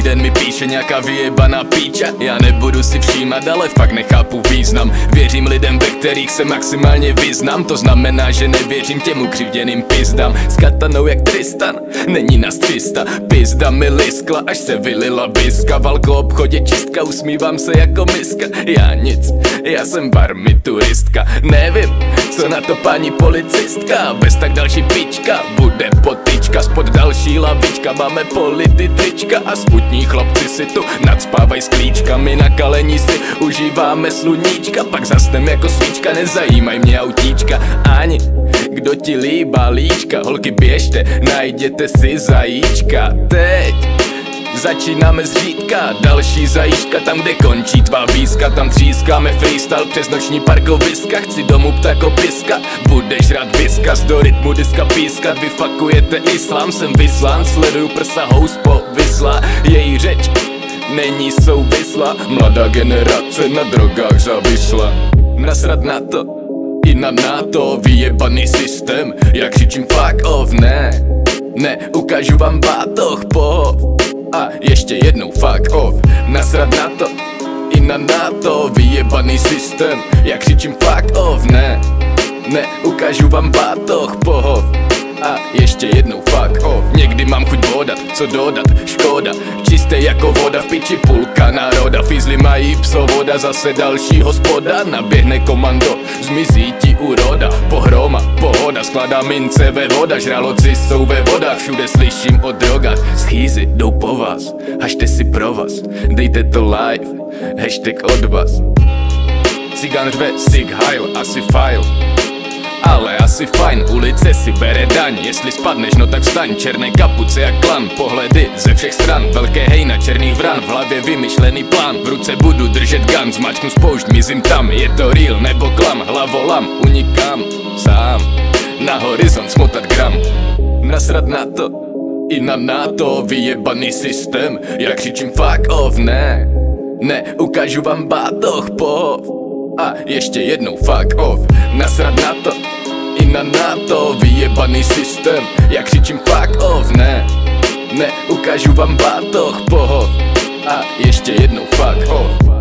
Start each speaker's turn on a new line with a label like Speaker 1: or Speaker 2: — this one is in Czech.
Speaker 1: den mi píše nějaká vyjebaná píča. Já nebudu si všímat, ale fakt nechápu význam. Věřím lidem, ve kterých se maximálně vyznám. To znamená, že nevěřím těm ukřivděným pizdám. S katanou jak Tristan, není nás 300 Pizda mi liskla, až se vylila viska. Valko obchodě čistka, usmívám se jako miska. Já nic, já jsem barmi turistka. Nevím, co na to paní policistka. Bez tak další pička, bude potyčka Spod další lavička, máme polity trička A sputní chlapci si tu nadspávaj s klíčkami Na kalení si užíváme sluníčka Pak zasnem jako svíčka, nezajímaj mě autíčka. Ani kdo ti líbá líčka Holky běžte, najděte si zajíčka. Teď Začínáme zřídka, další zajížka Tam, kde končí tvá výzka. Tam třískáme freestyle přes noční parkoviska. Chci domů ptakopiska Budeš rád viskas do rytmu diska pískat Vyfakujete islám, jsem vyslán Sleduju prsa host po vysla Její řeč není souvisla. Mladá generace na drogách zavisla. Nasrad na to, i na NATO Vyjebaný systém, jak křičím fuck off, ne. Ne, ukážu vám bátoch, po a ještě jednou fuck off. Nasrad na to i na NATO Vyjebaný systém. Jak křičím fuck off, ne Ne, ukážu vám bátoch, pohov. A ještě jednou fuck off. Někdy mám chuť vodat, co dodat, škoda. Čisté jako voda v piči půlka národa. Fizly mají pso voda, zase další hospoda. Naběhne komando, zmizí ti úroda. Pohroma, pohoda, skládá mince ve voda Žraloci jsou ve vodách, všude slyším o drogách. Schýzy jdou po vás, hažte si pro vás Dejte to live, hashtag od vás. Cigan řve, sig heil, asi file ale asi fajn, ulice si bere daň Jestli spadneš, no tak vstaň Černé kapuce jak klan, pohledy ze všech stran. Velké hejna, černých vran, v hlavě vymyšlený plán. V ruce budu držet gun, zmačknu spoušť, mizím tam. Je to real nebo klam, hlavolam, unikám Sám, na horizont smotat gram. Nasrad na to, i na NATO Vyjebaný systém, jak křičím fuck off, ne. Ne, ukážu vám bátoch, pov a ještě jednou fuck off. Nasrad na to. I na NATO Vyjebaný systém, jak křičím fuck off, ne. Ne, ukážu vám bátoch, pohov A ještě jednou fuck off